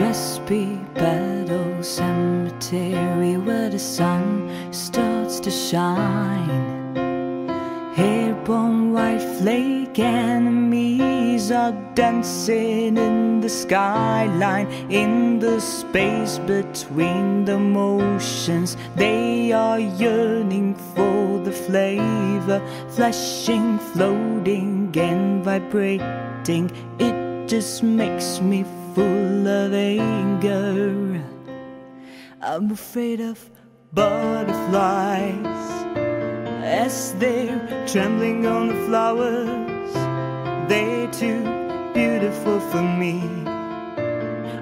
Recipe Battle Cemetery where the sun starts to shine. Airborne white flake enemies are dancing in the skyline. In the space between the motions, they are yearning for the flavor, flashing, floating, and vibrating. It just makes me full of anger. I'm afraid of butterflies as they're trembling on the flowers. They're too beautiful for me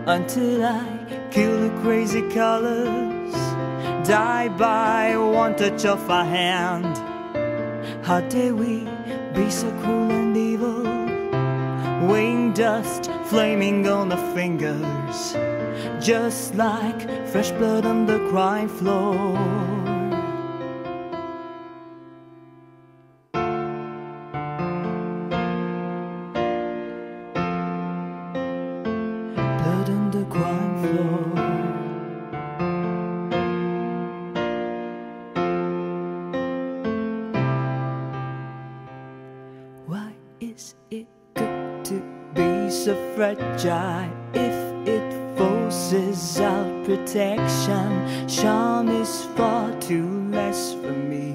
until I kill the crazy colors. Die by one touch of a hand. How dare we be so cruel and evil? Wing dust flaming on the fingers, just like fresh blood on the crime floor. So fragile if it forces out protection? Charm is far too less for me.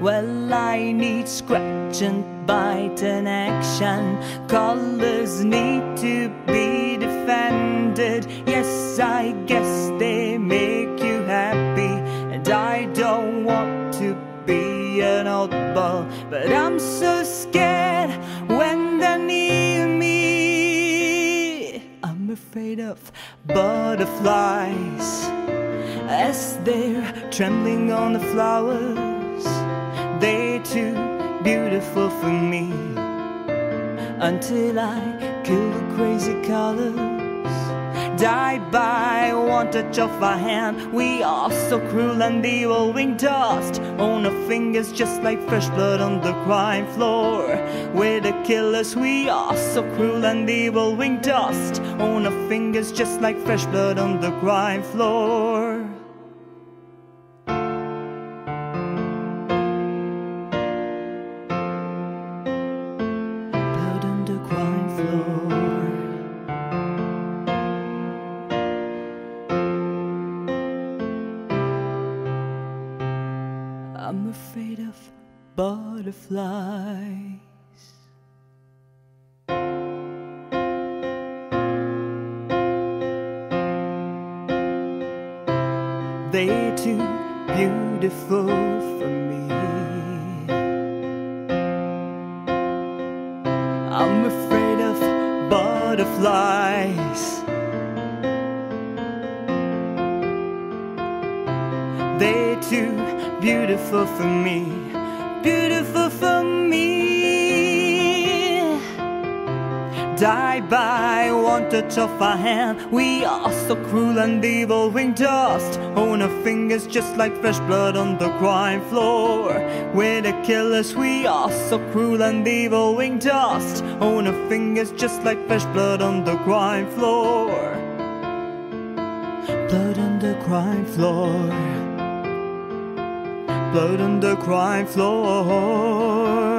Well, I need scratch and bite and action. Colors need to be defended. Yes, I guess they make you happy, and I don't want to be an oddball, but I'm so afraid of butterflies as they're trembling on the flowers. They're too beautiful for me until I kill the crazy colors. Die by one touch of a hand. We are so cruel and evil. Wing dust on our fingers, just like fresh blood on the crime floor. We're the killers. We are so cruel and evil. Wing dust on our fingers, just like fresh blood on the crime floor. Blood on the crime floor. I'm afraid of butterflies. They're too beautiful for me. I'm afraid of butterflies. They're too beautiful for me, beautiful for me. Die by one touch of our hand. We are so cruel and evil, wing dust on our fingers, just like fresh blood on the crime floor. We're the killers, we are so cruel and evil, wing dust on our fingers, just like fresh blood on the crime floor. Blood on the crime floor blood on the crime floor.